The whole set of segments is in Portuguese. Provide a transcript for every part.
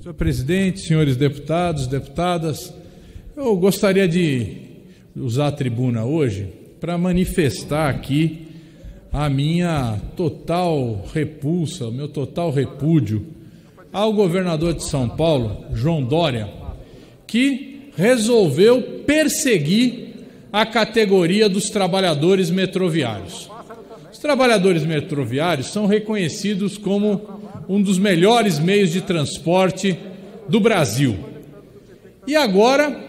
Senhor presidente, senhores deputados, deputadas, eu gostaria de usar a tribuna hoje para manifestar aqui a minha total repulsa, o meu total repúdio ao governador de São Paulo, João Dória, que resolveu perseguir a categoria dos trabalhadores metroviários. Trabalhadores metroviários são reconhecidos como um dos melhores meios de transporte do Brasil. E agora,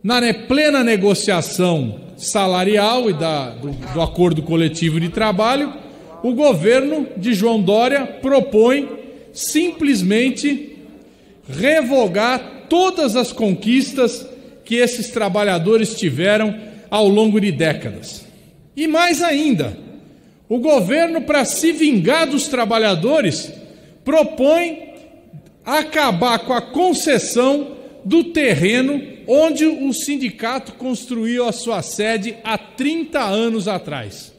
na plena negociação salarial e da, do, do acordo coletivo de trabalho, o governo de João Dória propõe simplesmente revogar todas as conquistas que esses trabalhadores tiveram ao longo de décadas. E mais ainda, o governo, para se vingar dos trabalhadores, propõe acabar com a concessão do terreno onde o sindicato construiu a sua sede há 30 anos atrás.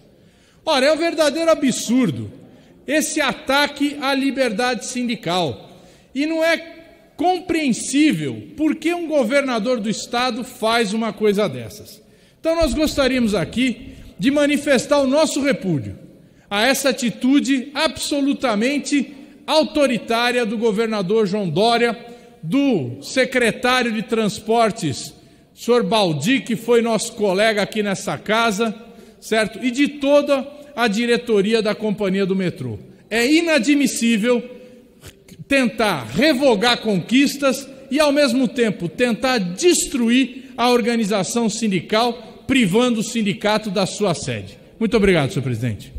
Ora, é um verdadeiro absurdo esse ataque à liberdade sindical. E não é compreensível por que um governador do estado faz uma coisa dessas. Então, nós gostaríamos aqui de manifestar o nosso repúdio a essa atitude absolutamente autoritária do governador João Dória, do secretário de Transportes, senhor Baldi, que foi nosso colega aqui nessa casa, certo? E de toda a diretoria da companhia do metrô. É inadmissível tentar revogar conquistas e, ao mesmo tempo, tentar destruir a organização sindical, privando o sindicato da sua sede. Muito obrigado, senhor presidente.